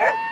Yeah.